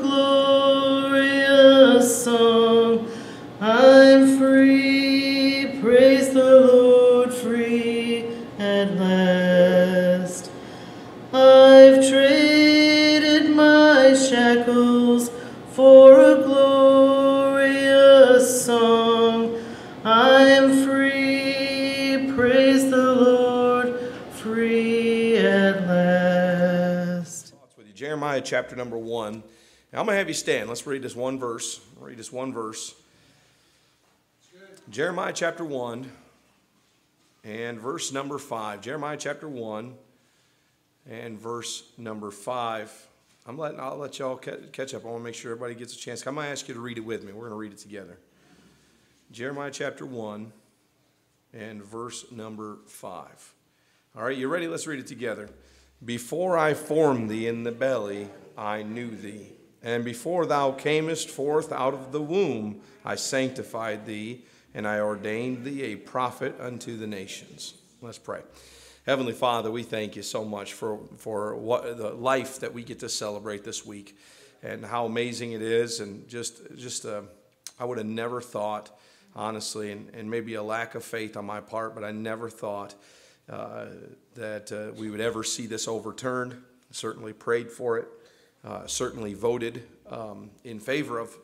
glorious song. I'm free, praise the Lord, free at last. I've traded my shackles for a glorious song. I'm free, praise the Lord, free at last. Jeremiah chapter number one. Now, I'm going to have you stand. Let's read this one verse. Read this one verse. Jeremiah chapter 1 and verse number 5. Jeremiah chapter 1 and verse number 5. I'm letting, I'll let y'all catch up. I want to make sure everybody gets a chance. I'm going to ask you to read it with me. We're going to read it together. Jeremiah chapter 1 and verse number 5. All right, you ready? Let's read it together. Before I formed thee in the belly, I knew thee. And before thou camest forth out of the womb, I sanctified thee, and I ordained thee a prophet unto the nations. Let's pray. Heavenly Father, we thank you so much for, for what, the life that we get to celebrate this week and how amazing it is. And just, just uh, I would have never thought, honestly, and, and maybe a lack of faith on my part, but I never thought uh, that uh, we would ever see this overturned. Certainly prayed for it, uh, certainly voted um, in favor of,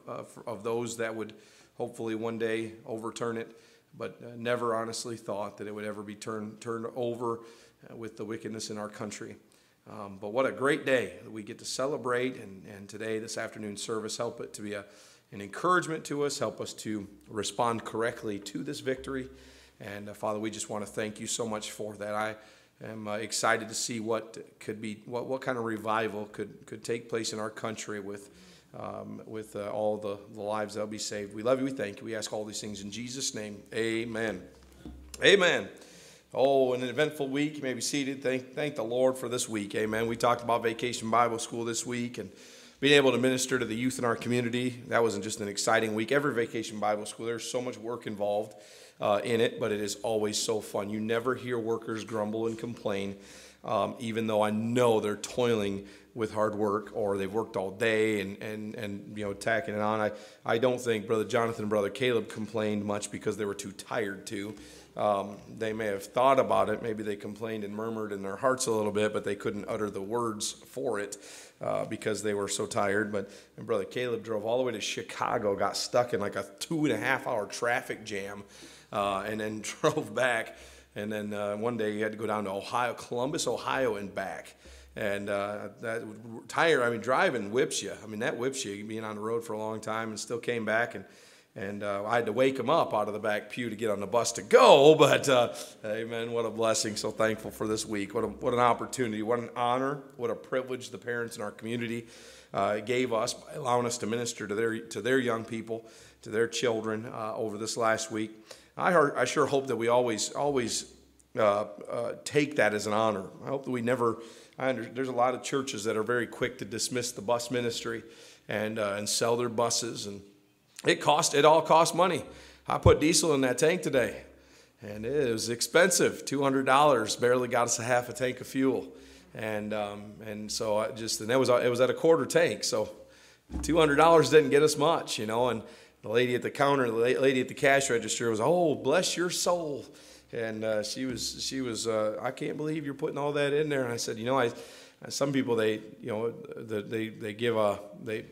of, those that would hopefully one day overturn it, but uh, never honestly thought that it would ever be turned, turned over uh, with the wickedness in our country. Um, but what a great day that we get to celebrate, and, and today, this afternoon service, help it to be a, an encouragement to us, help us to respond correctly to this victory. And uh, Father, we just want to thank you so much for that. I am uh, excited to see what could be, what, what kind of revival could, could take place in our country with, um, with uh, all the, the lives that will be saved. We love you. We thank you. We ask all these things in Jesus' name. Amen. Amen. Oh, an eventful week. You may be seated. Thank, thank the Lord for this week. Amen. We talked about Vacation Bible School this week and being able to minister to the youth in our community. That wasn't just an exciting week. Every Vacation Bible School, there's so much work involved uh, in it, but it is always so fun. You never hear workers grumble and complain, um, even though I know they're toiling with hard work or they've worked all day and, and, and you know tacking it on. I, I don't think Brother Jonathan and Brother Caleb complained much because they were too tired to. Um, they may have thought about it. Maybe they complained and murmured in their hearts a little bit, but they couldn't utter the words for it uh, because they were so tired. But and Brother Caleb drove all the way to Chicago, got stuck in like a two and a half hour traffic jam, uh, and then drove back. And then uh, one day he had to go down to Ohio, Columbus, Ohio, and back. And uh, that tire, I mean, driving whips you. I mean, that whips you being on the road for a long time, and still came back and And uh, I had to wake him up out of the back pew to get on the bus to go. But uh, amen, what a blessing. So thankful for this week. What, a, what an opportunity. What an honor. What a privilege the parents in our community uh, gave us by allowing us to minister to their, to their young people, to their children uh, over this last week. I, heard, I sure hope that we always, always uh, uh, take that as an honor. I hope that we never. I under, there's a lot of churches that are very quick to dismiss the bus ministry and uh, and sell their buses, and it cost it all costs money. I put diesel in that tank today, and it was expensive. Two hundred dollars barely got us a half a tank of fuel, and um, and so I just and that was it was at a quarter tank, so two hundred dollars didn't get us much, you know. And the lady at the counter, the lady at the cash register was, "Oh, bless your soul." and uh, she was she was uh, I can't believe you're putting all that in there. And I said, you know, I some people they you know they they give a they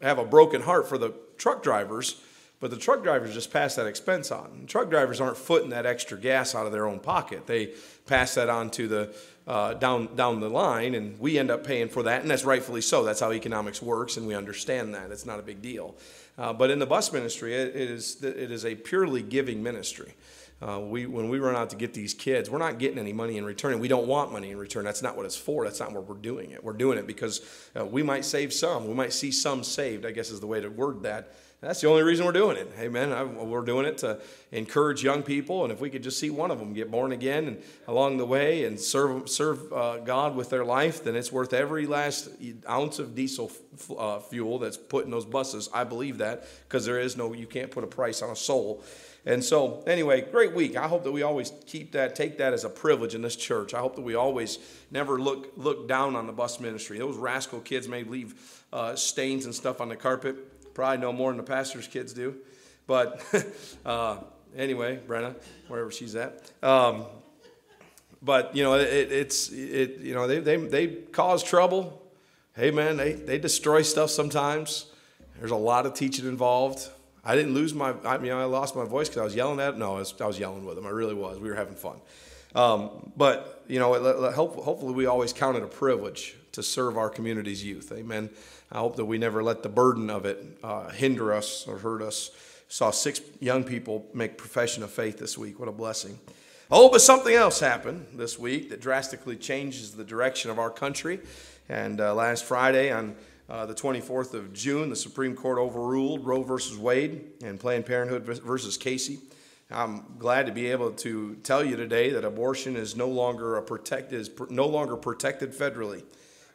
have a broken heart for the truck drivers, but the truck drivers just pass that expense on. truck drivers aren't footing that extra gas out of their own pocket. They pass that on to the uh, down down the line, and we end up paying for that, and that's rightfully so. That's how economics works, and we understand that. It's not a big deal. Uh, but in the bus ministry, it, it is it is a purely giving ministry. Uh, we, when we run out to get these kids, we're not getting any money in return, and we don't want money in return. That's not what it's for. That's not what we're doing it. We're doing it because uh, we might save some. We might see some saved, I guess is the way to word that. That's the only reason we're doing it. Amen. I, we're doing it to encourage young people, and if we could just see one of them get born again and along the way and serve serve uh, God with their life, then it's worth every last ounce of diesel f- uh, fuel that's put in those buses. I believe that because there is no, you can't put a price on a soul. And so, anyway, great week. I hope that we always keep that, take that as a privilege in this church. I hope that we always never look look down on the bus ministry. Those rascal kids may leave uh, stains and stuff on the carpet. Probably no more than the pastor's kids do. But uh, anyway, Brenna, wherever she's at. Um, but you know, it, it's it. You know, they they they cause trouble. Hey, man, they they destroy stuff sometimes. There's a lot of teaching involved. I didn't lose my, I mean, I lost my voice because I was yelling at him. No, I was, I was, yelling with them. I really was. We were having fun. Um, but, you know, it, hopefully we always count it a privilege to serve our community's youth. Amen. I hope that we never let the burden of it uh, hinder us or hurt us. Saw six young people make profession of faith this week. What a blessing. Oh, but something else happened this week that drastically changes the direction of our country. And uh, last Friday on uh, the 24th of June, the Supreme Court overruled Roe versus Wade and Planned Parenthood versus Casey. I'm glad to be able to tell you today that abortion is no longer a protect is no longer protected federally.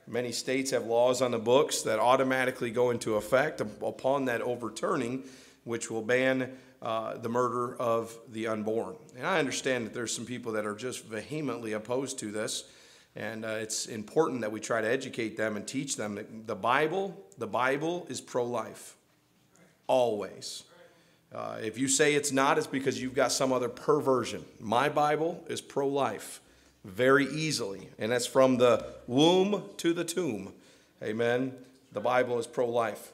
Many states have laws on the books that automatically go into effect upon that overturning, which will ban uh, the murder of the unborn. And I understand that there's some people that are just vehemently opposed to this. And uh, it's important that we try to educate them and teach them that the Bible, the Bible is pro-life, always. Uh, if you say it's not, it's because you've got some other perversion. My Bible is pro-life, very easily, and that's from the womb to the tomb. Amen. The Bible is pro-life,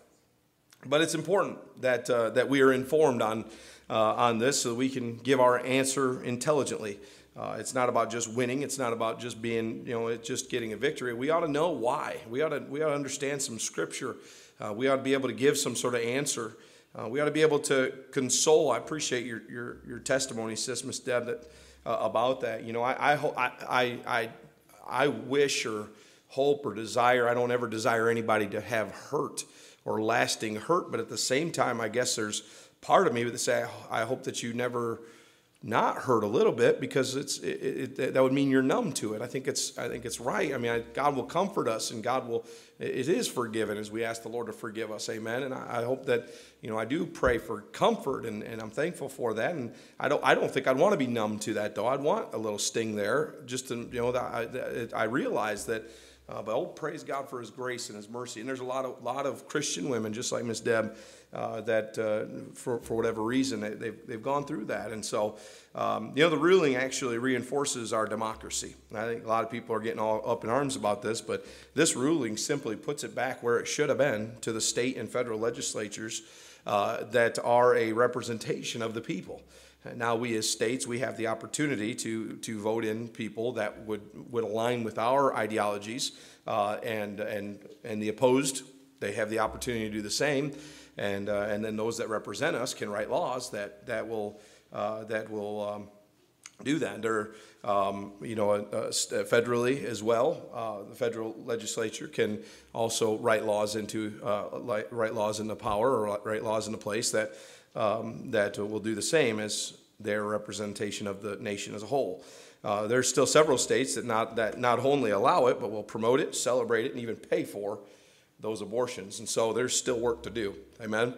but it's important that uh, that we are informed on uh, on this so that we can give our answer intelligently. Uh, it's not about just winning. It's not about just being, you know, it's just getting a victory. We ought to know why. We ought to, we ought to understand some scripture. Uh, we ought to be able to give some sort of answer. Uh, we ought to be able to console. I appreciate your, your, your testimony, Sis Miss Deb, that, uh, about that. You know, I, I, I, I, I wish or hope or desire, I don't ever desire anybody to have hurt or lasting hurt, but at the same time, I guess there's part of me that say, I hope that you never not hurt a little bit because it's it, it, that would mean you're numb to it. I think it's I think it's right. I mean, I, God will comfort us, and God will it is forgiven as we ask the Lord to forgive us. Amen. And I, I, hope that you know I do pray for comfort, and, and I'm thankful for that. And I don't I don't think I'd want to be numb to that though. I'd want a little sting there, just to you know that I, that I realize that. Uh, but oh, praise God for His grace and His mercy. And there's a lot of lot of Christian women, just like Miss Deb, uh, that uh, for, for whatever reason they, they've, they've gone through that. And so, um, you know, the ruling actually reinforces our democracy. I think a lot of people are getting all up in arms about this, but this ruling simply puts it back where it should have been to the state and federal legislatures uh, that are a representation of the people. Now, we as states, we have the opportunity to, to vote in people that would, would align with our ideologies, uh, and, and, and the opposed, they have the opportunity to do the same. and uh, and then those that represent us can write laws that that will uh, that will um, do that. They're, um, you know, uh, federally as well. Uh, the federal legislature can also write laws into uh, write laws into power or write laws into place that um, that will do the same as their representation of the nation as a whole. Uh, there's still several states that not that not only allow it but will promote it, celebrate it, and even pay for those abortions. And so there's still work to do. Amen.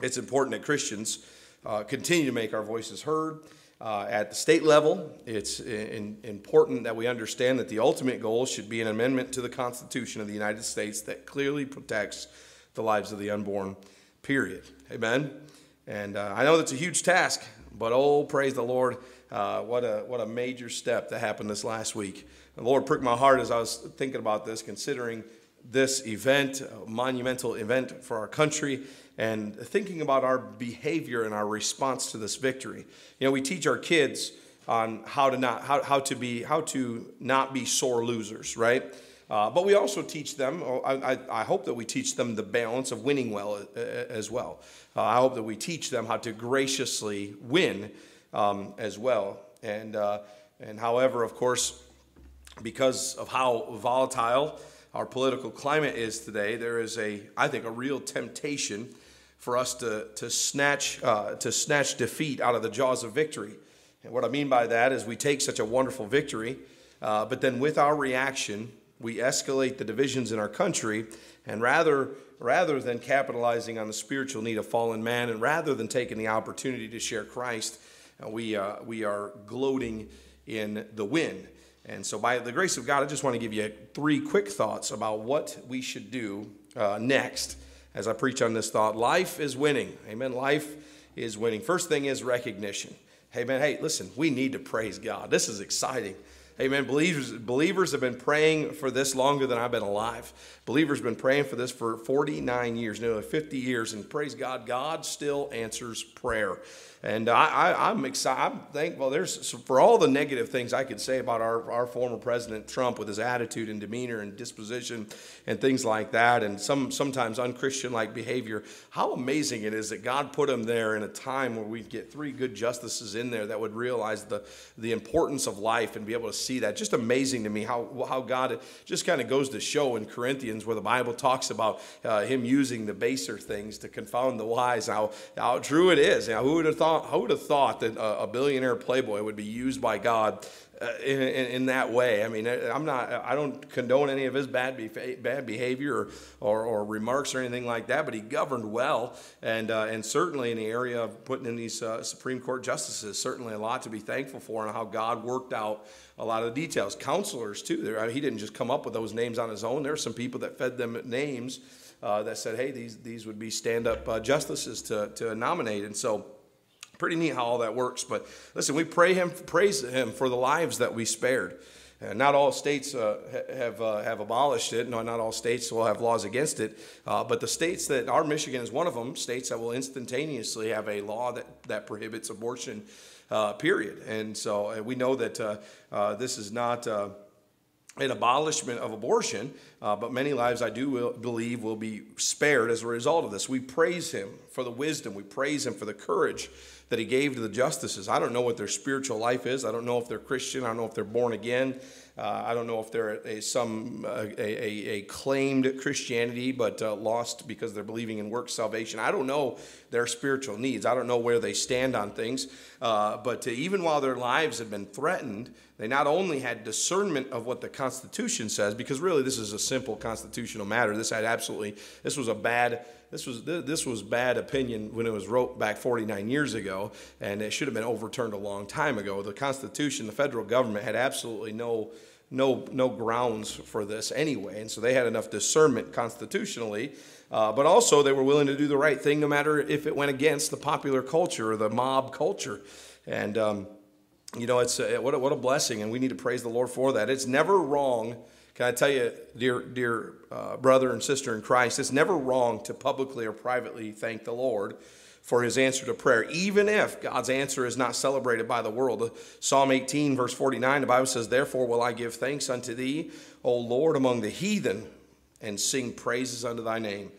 It's important that Christians uh, continue to make our voices heard. Uh, at the state level, it's in, important that we understand that the ultimate goal should be an amendment to the Constitution of the United States that clearly protects the lives of the unborn, period. Amen? And uh, I know that's a huge task, but oh, praise the Lord. Uh, what, a, what a major step that happened this last week. The Lord pricked my heart as I was thinking about this, considering this event, a monumental event for our country, and thinking about our behavior and our response to this victory. You know, we teach our kids on how to not how, how to be how to not be sore losers, right? Uh, but we also teach them. Oh, I, I, hope that we teach them the balance of winning well uh, uh, as well. Uh, I hope that we teach them how to graciously win um, as well. And uh, and however, of course, because of how volatile our political climate is today, there is a I think a real temptation for us to, to, snatch, uh, to snatch defeat out of the jaws of victory. And what I mean by that is we take such a wonderful victory, but then with our reaction, we escalate the divisions in our country, and rather, rather than capitalizing on the spiritual need of fallen man, and rather than taking the opportunity to share Christ, uh, we, uh, we are gloating in the win. And so, by the grace of God, I just want to give you three quick thoughts about what we should do uh, next as I preach on this thought. Life is winning. Amen. Life is winning. First thing is recognition. Amen. Hey, listen, we need to praise God. This is exciting. Amen. Believers, believers have been praying for this longer than I've been alive. Believers have been praying for this for 49 years, nearly 50 years, and praise God, God still answers prayer. And I, am excited. I'm thankful. There's for all the negative things I could say about our, our former president Trump with his attitude and demeanor and disposition and things like that, and some sometimes unchristian like behavior. How amazing it is that God put him there in a time where we'd get three good justices in there that would realize the the importance of life and be able to see that. Just amazing to me how how God just kind of goes to show in Corinthians where the Bible talks about uh, him using the baser things to confound the wise. How how true it is. Now, who would have thought? who would have thought that a, a billionaire playboy would be used by God in, in, in, that way. I mean, I'm not, I don't condone any of his bad, bad behavior or, or, or, remarks or anything like that, but he governed well. And, uh, and certainly in the area of putting in these uh, Supreme Court justices, certainly a lot to be thankful for and how God worked out a lot of the details. Counselors, too. There, I mean, he didn't just come up with those names on his own. There are some people that fed them names uh, that said, hey, these, these would be stand up uh, justices to, to nominate. And so, Pretty neat how all that works. But listen, we pray him, praise him for the lives that we spared. Uh, not all states uh, have, uh, have abolished it. No, not all states will have laws against it. Uh, but the states that, our Michigan is one of them, states that will instantaneously have a law that, that prohibits abortion, uh, period. And so uh, we know that this is not an abolishment of abortion, uh, but many lives I do will, believe will be spared as a result of this. We praise him for the wisdom, we praise him for the courage that he gave to the justices. I don't know what their spiritual life is. I don't know if they're Christian. I don't know if they're born again. Uh, I don't know if they're a, some a, a, a, claimed Christianity but uh, lost because they're believing in work salvation. I don't know their spiritual needs. I don't know where they stand on things. Uh, but even while their lives had been threatened, they not only had discernment of what the Constitution says, because really this is a simple constitutional matter. This had absolutely this was a bad this was this was bad opinion when it was wrote back 49 years ago, and it should have been overturned a long time ago. The Constitution, the federal government had absolutely no no no grounds for this anyway, and so they had enough discernment constitutionally. Uh, but also, they were willing to do the right thing no matter if it went against the popular culture or the mob culture. And, um, you know, it's a, what, a, what a blessing, and we need to praise the Lord for that. It's never wrong can I tell you, dear, dear uh, brother and sister in Christ, it's never wrong to publicly or privately thank the Lord for his answer to prayer, even if God's answer is not celebrated by the world. Psalm 18, verse 49, the Bible says, Therefore will I give thanks unto thee, O Lord, among the heathen, and sing praises unto thy name.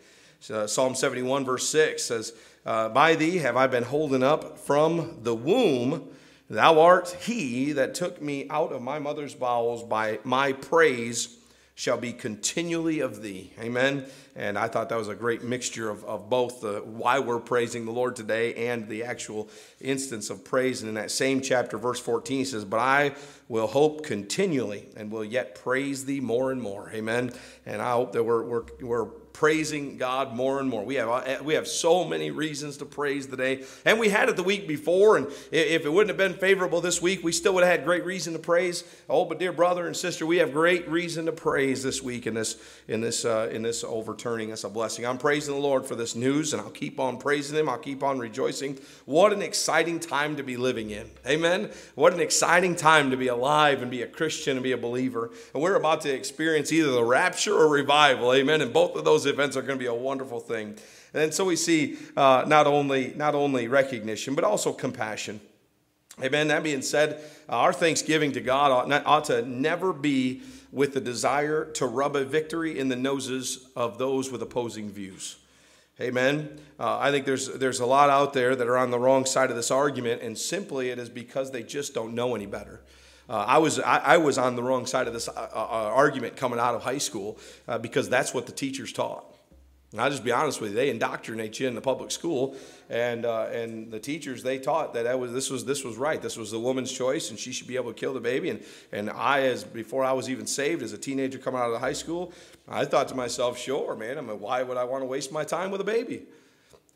Uh, Psalm 71, verse 6 says, uh, By thee have I been holding up from the womb. Thou art he that took me out of my mother's bowels. By my praise shall be continually of thee. Amen. And I thought that was a great mixture of, of both the why we're praising the Lord today and the actual instance of praise. And in that same chapter, verse 14 he says, But I will hope continually and will yet praise thee more and more. Amen. And I hope that we're, we're, we're praising God more and more. We have, uh, we have so many reasons to praise today. And we had it the week before, and if it wouldn't have been favorable this week, we still would have had great reason to praise. Oh, but dear brother and sister, we have great reason to praise this week in this, in this, uh, in this overturning. That's a blessing. I'm praising the Lord for this news, and I'll keep on praising Him. I'll keep on rejoicing. What an exciting time to be living in. Amen. What an exciting time to be alive and be a Christian and be a believer. And we're about to experience either the rapture or revival. Amen. And both of those those events are going to be a wonderful thing. And so we see uh, not only not only recognition, but also compassion. Amen. That being said, uh, our thanksgiving to God ought, not, ought to never be with the desire to rub a victory in the noses of those with opposing views. Amen. Uh, I think there's there's a lot out there that are on the wrong side of this argument, and simply it is because they just don't know any better. Uh, I, was, I, I, was on the wrong side of this uh, uh, argument coming out of high school uh, because that's what the teachers taught. And I'll just be honest with you, they indoctrinate you in the public school, and, uh, and the teachers, they taught that, that was, this, was, this was right. This was the woman's choice, and she should be able to kill the baby. And, and I, as before I was even saved, as a teenager coming out of the high school, I thought to myself, sure, man, I mean, why would I want to waste my time with a baby?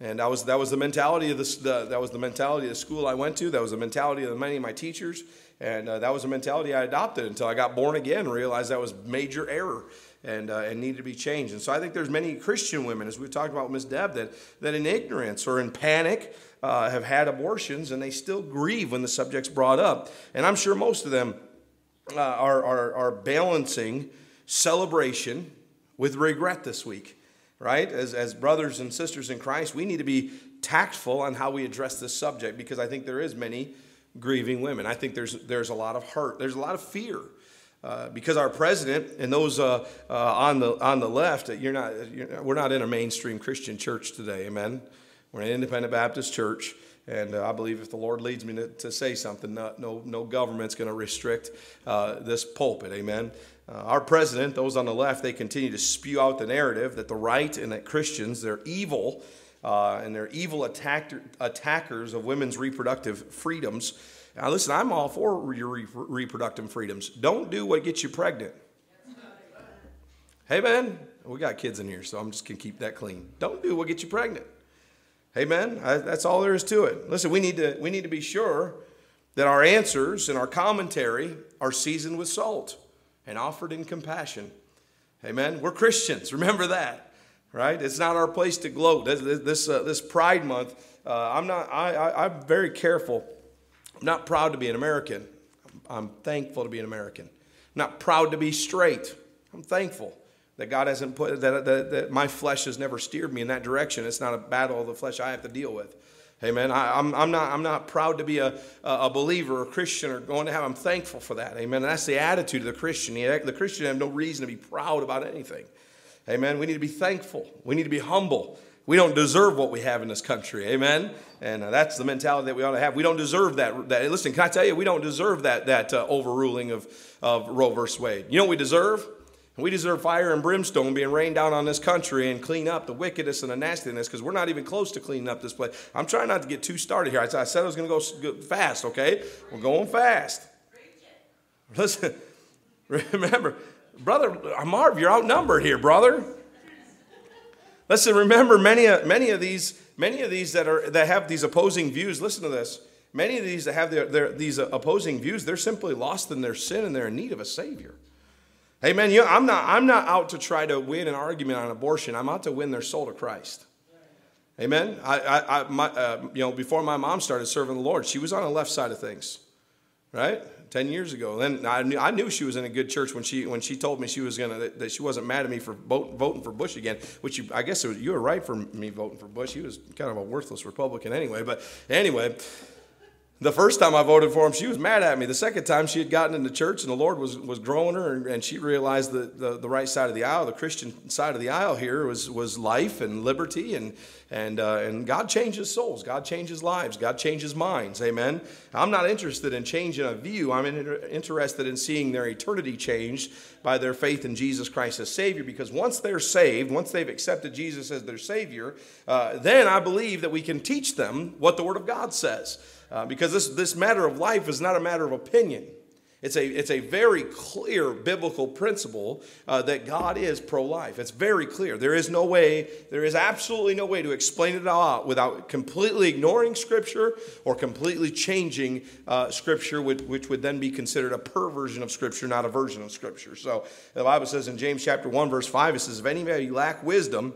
And that was, that was the mentality of the, the, that was the mentality of the school I went to. That was the mentality of many of my teachers. And uh, that was a mentality I adopted until I got born again and realized that was major error and, uh, and needed to be changed. And so I think there's many Christian women, as we've talked about with Ms. Deb, that, that in ignorance or in panic uh, have had abortions and they still grieve when the subject's brought up. And I'm sure most of them uh, are, are, are balancing celebration with regret this week, right? As, as brothers and sisters in Christ, we need to be tactful on how we address this subject because I think there is many grieving women. I think there's, there's a lot of hurt, there's a lot of fear. Uh, because our president and those uh, uh, on the on the left, you're not, you're, we're not in a mainstream Christian church today. Amen. We're an independent Baptist church, and uh, I believe if the Lord leads me to, to say something, no no, no government's going to restrict uh, this pulpit. Amen. Uh, our president, those on the left, they continue to spew out the narrative that the right and that Christians they're evil. Uh, and they're evil attacker, attackers of women's reproductive freedoms. Now, listen, I'm all for your re- reproductive freedoms. Don't do what gets you pregnant. Hey, man, we got kids in here, so I'm just going to keep that clean. Don't do what gets you pregnant. Amen. I, that's all there is to it. Listen, we need to we need to be sure that our answers and our commentary are seasoned with salt and offered in compassion. Amen. We're Christians. Remember that, right? It's not our place to gloat. This this, uh, this Pride Month, uh, I'm not. I, I I'm very careful I'm not proud to be an American. I'm thankful to be an American. I'm not proud to be straight. I'm thankful that God hasn't put, that, that, that my flesh has never steered me in that direction. It's not a battle of the flesh I have to deal with. Amen. I, am I'm, I'm, not, I'm not proud to be a, a believer or a Christian or going to have. I'm thankful for that. Amen. And that's the attitude of the Christian. The Christian have no reason to be proud about anything. Amen. We need to be thankful. We need to be humble. We don't deserve what we have in this country. Amen. And uh, that's the mentality that we ought to have. We don't deserve that. that listen, can I tell you, we don't deserve that, that uh, overruling of, of Roe versus Wade. You know what we deserve? We deserve fire and brimstone being rained down on this country and clean up the wickedness and the nastiness because we're not even close to cleaning up this place. I'm trying not to get too started here. I said I was going to go fast, okay? We're going fast. Listen, remember, brother, Marv, you're outnumbered here, brother. Listen, remember many, many of these, many of these that are that have these opposing views. Listen to this. Many of these that have their, their, these opposing views, they're simply lost in their sin and they're in need of a savior. Amen. You know, I'm not I'm not out to try to win an argument on abortion. I'm out to win their soul to Christ. Amen. I, I, I my, uh, you know, before my mom started serving the Lord, she was on the left side of things, right? 10 years ago. Then I knew, I knew she was in a good church when she, when she told me she was going to, that she wasn't mad at me for vote, voting for Bush again, which you, I guess was, you were right for me voting for Bush. He was kind of a worthless Republican anyway. But anyway, The first time I voted for him, she was mad at me. The second time, she had gotten into church and the Lord was, was growing her, and, and she realized that the, the right side of the aisle, the Christian side of the aisle here, was, was life and liberty, and, and, uh, and God changes souls. God changes lives. God changes minds. Amen. I'm not interested in changing a view, I'm in, interested in seeing their eternity changed by their faith in Jesus Christ as Savior, because once they're saved, once they've accepted Jesus as their Savior, uh, then I believe that we can teach them what the Word of God says. Uh, because this, this matter of life is not a matter of opinion. It's a, it's a very clear biblical principle uh, that God is pro life. It's very clear. There is no way, there is absolutely no way to explain it all out without completely ignoring Scripture or completely changing uh, Scripture, which, which would then be considered a perversion of Scripture, not a version of Scripture. So the Bible says in James chapter 1, verse 5, it says, If anybody lack wisdom,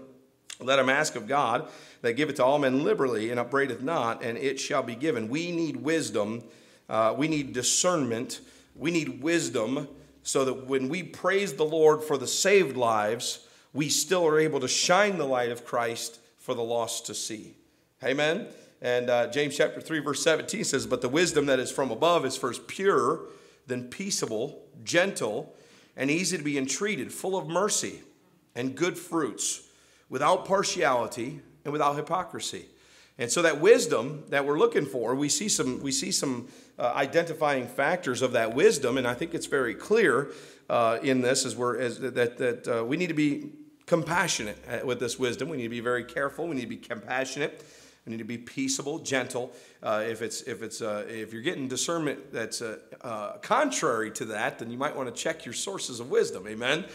let him ask of God that giveth to all men liberally and upbraideth not, and it shall be given. We need wisdom. Uh, we need discernment. We need wisdom so that when we praise the Lord for the saved lives, we still are able to shine the light of Christ for the lost to see. Amen. And uh, James chapter 3, verse 17 says, But the wisdom that is from above is first pure, then peaceable, gentle, and easy to be entreated, full of mercy and good fruits, without partiality and without hypocrisy. And so that wisdom that we're looking for, we see some, we see some uh, identifying factors of that wisdom, and I think it's very clear uh, in this as we're, as, that, that uh, we need to be compassionate uh, with this wisdom. We need to be very careful. We need to be compassionate. We need to be peaceable, gentle. Uh, if it's if it's uh, if you're getting discernment that's uh, uh contrary to that, then you might want to check your sources of wisdom. Amen.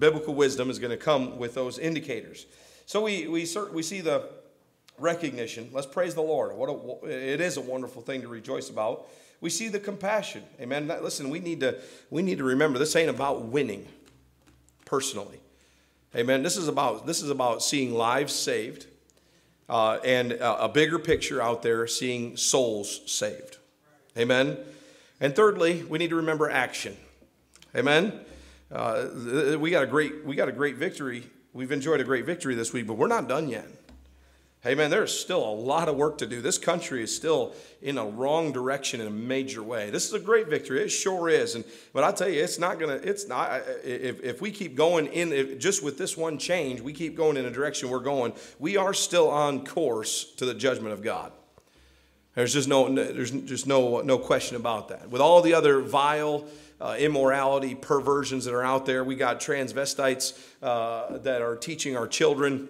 Biblical wisdom is going to come with those indicators. So we, we, we see the recognition. Let's praise the Lord. What a, it is a wonderful thing to rejoice about. We see the compassion. Amen. Listen, we need to we need to remember this ain't about winning personally. Amen. This is about this is about seeing lives saved, uh, and a, bigger picture out there, seeing souls saved. Amen. And thirdly, we need to remember action. Amen. Uh, we got a great we got a great victory We've enjoyed a great victory this week, but we're not done yet. Hey, man, there's still a lot of work to do. This country is still in a wrong direction in a major way. This is a great victory. It sure is. And but I tell you, it's not gonna. It's not. If, if we keep going in if, just with this one change, we keep going in a direction we're going. We are still on course to the judgment of God. There's just no. There's just no no question about that. With all the other vile uh, immorality, perversions that are out there. We got transvestites uh, that are teaching our children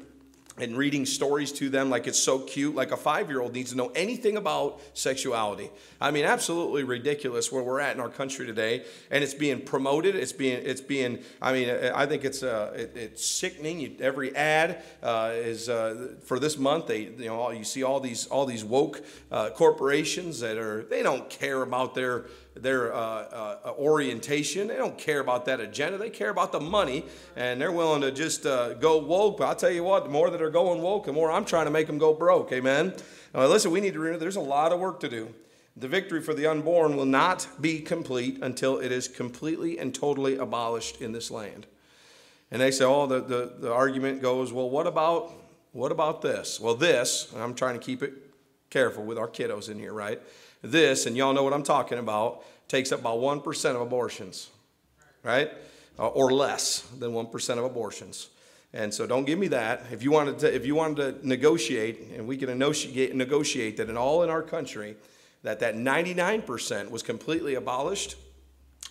and reading stories to them like it's so cute. Like a five year old needs to know anything about sexuality. I mean, absolutely ridiculous where we're at in our country today, and it's being promoted. It's being, it's being. I mean, I think it's uh, it, it's sickening. You, every ad uh, is uh, for this month. They, you know, you see all these all these woke uh, corporations that are they don't care about their their uh, uh, orientation. They don't care about that agenda. They care about the money, and they're willing to just uh, go woke. But I'll tell you what, the more that are going woke, the more I'm trying to make them go broke. Amen. Uh, listen, we need to remember there's a lot of work to do. The victory for the unborn will not be complete until it is completely and totally abolished in this land. And they say, oh, the, the, the argument goes, well, what about what about this? Well, this, I'm trying to keep it careful with our kiddos in here, right? This, and y'all know what I'm talking about, takes up about 1% of abortions, right? Uh, or less than 1% of abortions. And so don't give me that. If you wanted to, if you wanted to negotiate, and we can negotiate, negotiate that in all in our country, that that 99% was completely abolished,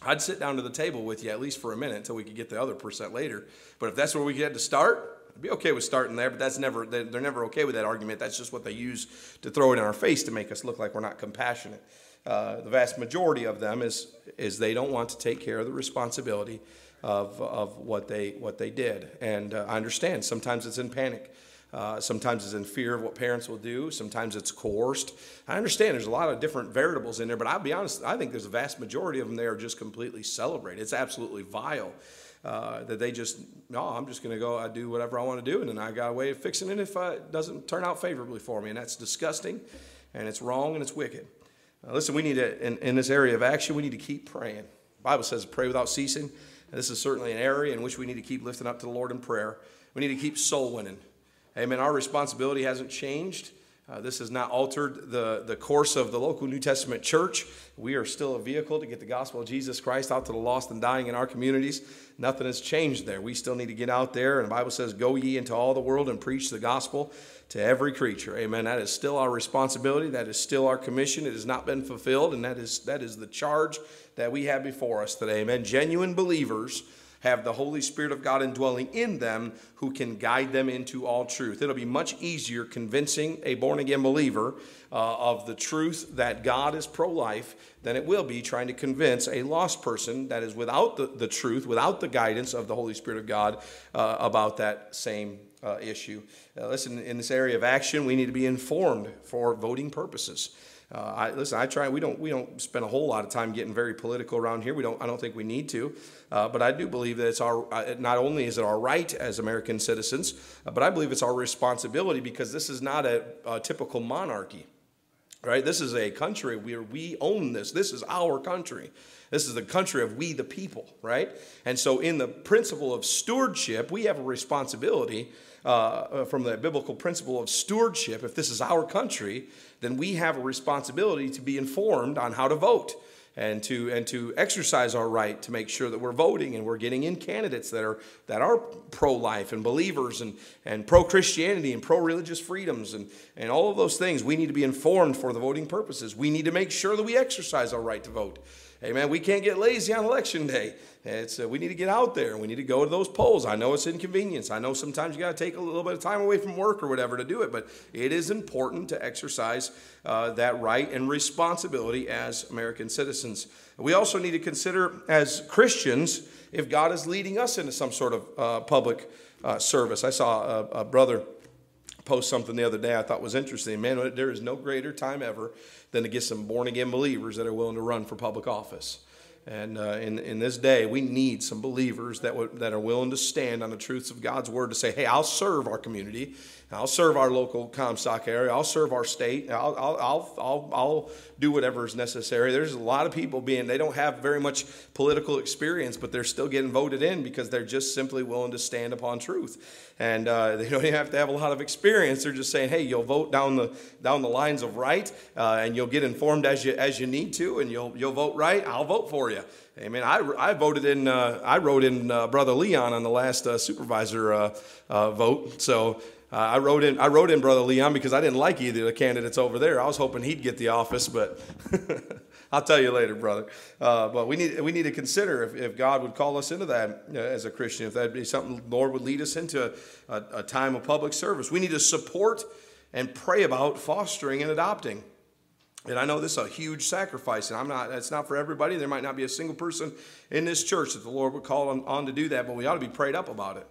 I'd sit down to the table with you at least for a minute until we could get the other percent later. But if that's where we had to start, I'd be okay with starting there, but that's never, they're never okay with that argument. That's just what they use to throw it in our face to make us look like we're not compassionate. Uh, the vast majority of them is, is they don't want to take care of the responsibility of, of what, they, what they did. And uh, I understand sometimes it's in panic. Uh, sometimes it's in fear of what parents will do. Sometimes it's coerced. I understand there's a lot of different variables in there, but I'll be honest, I think there's a vast majority of them there are just completely celebrated. It's absolutely vile uh, that they just, no, I'm just going to go, I do whatever I want to do, and then I got a way of fixing it if uh, it doesn't turn out favorably for me. And that's disgusting, and it's wrong, and it's wicked. Uh, listen, we need to, in, in this area of action, we need to keep praying. The Bible says pray without ceasing. And this is certainly an area in which we need to keep lifting up to the Lord in prayer. We need to keep soul winning. Amen. Our responsibility hasn't changed. Uh, this has not altered the, the course of the local New Testament church. We are still a vehicle to get the gospel of Jesus Christ out to the lost and dying in our communities. Nothing has changed there. We still need to get out there, and the Bible says, Go ye into all the world and preach the gospel to every creature. Amen. That is still our responsibility. That is still our commission. It has not been fulfilled, and that is, that is the charge that we have before us today. Amen. Genuine believers have the Holy Spirit of God indwelling in them who can guide them into all truth. It'll be much easier convincing a born again believer uh, of the truth that God is pro life than it will be trying to convince a lost person that is without the, the truth, without the guidance of the Holy Spirit of God uh, about that same uh, issue. Uh, listen, in this area of action, we need to be informed for voting purposes. Uh, I, listen, I try. We don't we don't spend a whole lot of time getting very political around here. We don't. I don't think we need to. Uh, but I do believe that it's our. Uh, not only is it our right as American citizens, uh, but I believe it's our responsibility because this is not a, a typical monarchy, right? This is a country where we own this. This is our country. This is the country of we the people, right? And so, in the principle of stewardship, we have a responsibility uh, from the biblical principle of stewardship. If this is our country, then we have a responsibility to be informed on how to vote and to and to exercise our right to make sure that we're voting and we're getting in candidates that are that are pro-life and believers and and pro-Christianity and pro-religious freedoms and and all of those things. We need to be informed for the voting purposes. We need to make sure that we exercise our right to vote Amen. We can't get lazy on election day. It's, uh, we need to get out there. We need to go to those polls. I know it's inconvenience. I know sometimes you got to take a little bit of time away from work or whatever to do it, but it is important to exercise uh, that right and responsibility as American citizens. We also need to consider as Christians if God is leading us into some sort of uh, public uh, service. I saw a, a brother post something the other day I thought was interesting. Man, there is no greater time ever than to get some born again believers that are willing to run for public office. And uh, in, in this day, we need some believers that, w- that are willing to stand on the truths of God's word to say, hey, I'll serve our community. I'll serve our local Comstock area. I'll serve our state. I'll, I'll, I'll, I'll, do whatever is necessary. There's a lot of people being, they don't have very much political experience, but they're still getting voted in because they're just simply willing to stand upon truth. And uh, they don't even have to have a lot of experience. They're just saying, hey, you'll vote down the, down the lines of right, uh, and you'll get informed as you, as you need to, and you'll, you'll vote right. I'll vote for you. Amen. I, I voted in, uh, I wrote in uh, Brother Leon on the last uh, supervisor uh, vote. So uh, I wrote in, I wrote in Brother Leon because I didn't like either of the candidates over there. I was hoping he'd get the office, but I'll tell you later, brother. but we need, we need to consider if, if God would call us into that as a Christian, if that'd be something the Lord would lead us into a, a time of public service. We need to support and pray about fostering and adopting. And I know this is a huge sacrifice, and I'm not, it's not for everybody. There might not be a single person in this church that the Lord would call on, on to do that, but we ought to be prayed up about it.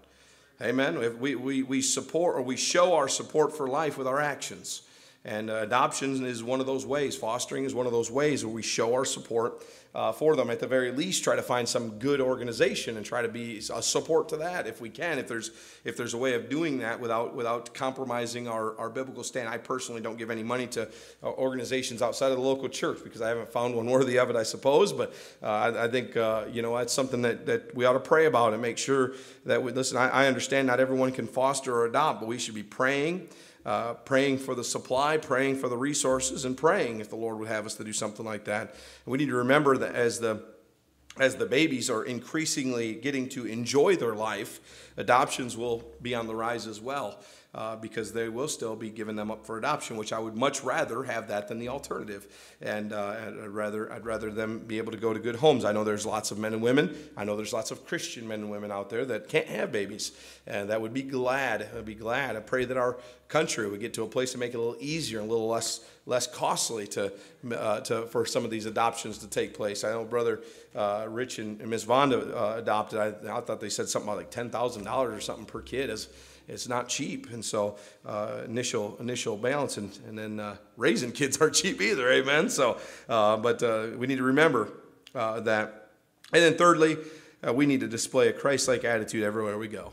Amen. If we, we, we support or we show our support for life with our actions. And uh, adoption is one of those ways. Fostering is one of those ways where we show our support uh, for them. At the very least, try to find some good organization and try to be a support to that if we can. If there's if there's a way of doing that without without compromising our, our biblical stand. I personally don't give any money to uh, organizations outside of the local church because I haven't found one worthy of it, I suppose. But uh, I, I, think uh, you know that's something that, that we ought to pray about and make sure that we listen. I, I understand not everyone can foster or adopt, but we should be praying uh, praying for the supply, praying for the resources, and praying if the Lord would have us to do something like that. And we need to remember that as the as the babies are increasingly getting to enjoy their life, adoptions will be on the rise as well uh, because they will still be giving them up for adoption, which I would much rather have that than the alternative. And uh, I'd rather I'd rather them be able to go to good homes. I know there's lots of men and women. I know there's lots of Christian men and women out there that can't have babies, and that would be glad. I'd be glad. I pray that our country would get to a place to make it a little easier and a little less less costly to, uh, to for some of these adoptions to take place. I know brother uh, Rich and, and Miss Vonda uh, adopted. I, I, thought they said something like ten thousand dollars or something per kid as it's not cheap. And so uh, initial initial balance and, and then uh, raising kids aren't cheap either. Amen. So, uh, but uh, we need to remember uh, that. And then thirdly, uh, we need to display a Christ-like attitude everywhere we go.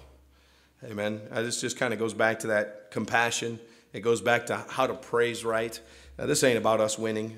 Amen. this just kind of goes back to that compassion. It goes back to how to praise right. Now, this ain't about us winning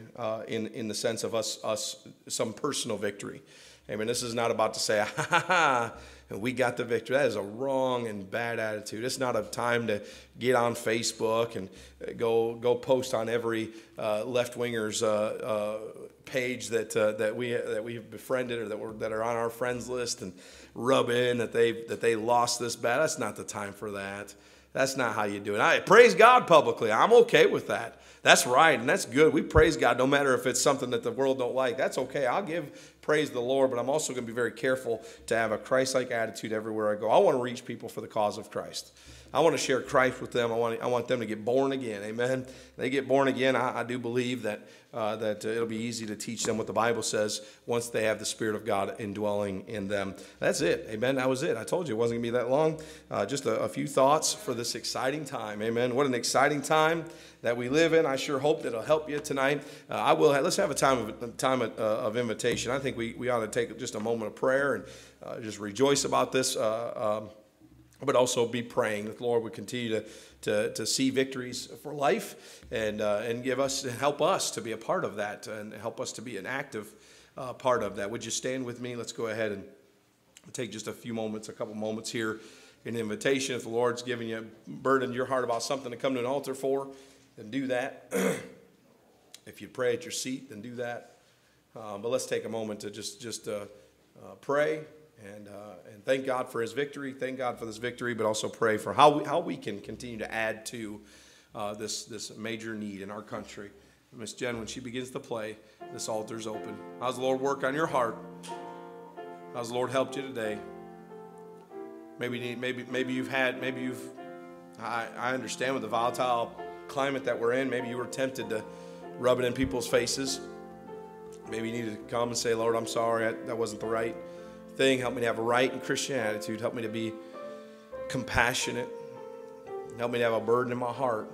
in, in the sense of us, us some personal victory. Amen. This is not about to say, ha ha ha, and we got the victory. That is a wrong and bad attitude. It's not a time to get on Facebook and uh, go go post on every uh, left winger's uh, uh, page that uh, that we that we've befriended or that we that are on our friends list and rub in that they that they lost this bad. That's not the time for that. That's not how you do it. I praise God publicly. I'm okay with that. That's right, and that's good. We praise God no matter if it's something that the world don't like. That's okay. I'll give praise the Lord, but I'm also going to be very careful to have a Christ-like attitude everywhere I go. I want to reach people for the cause of Christ. I want to share Christ with them. I want, I want them to get born again. Amen. They get born again. I, I do believe that uh, that uh, it'll be easy to teach them what the Bible says once they have the Spirit of God indwelling in them. That's it. Amen. That was it. I told you it wasn't going to be that long. Uh, just a, a few thoughts for this exciting time. Amen. What an exciting time that we live in. I sure hope that it'll help you tonight. Uh, I will. Have, let's have a time of time of, uh, of, invitation. I think we, we ought to take just a moment of prayer and uh, just rejoice about this. Um, but also be praying that the Lord would continue to, to, to see victories for life and, uh, and give us, help us to be a part of that and help us to be an active uh, part of that. Would you stand with me? Let's go ahead and take just a few moments, a couple moments here in invitation. If the Lord's giving you a burden in your heart about something to come to an altar for, then do that. if you pray at your seat, then do that. Um, but let's take a moment to just, just uh, uh pray and, uh, and thank God for his victory. Thank God for this victory, but also pray for how we, how we can continue to add to uh, this, this major need in our country. Miss Jen, when she begins to play, this altar's open. How's the Lord work on your heart? How's the Lord helped you today? Maybe, maybe, maybe you've had, maybe you've, I, I understand with the volatile climate that we're in, maybe you were tempted to rub it in people's faces. Maybe you need to come and say, Lord, I'm sorry, that wasn't the right thing. Help me to have a right and Christian attitude. Help me to be compassionate. Help me to have a burden in my heart.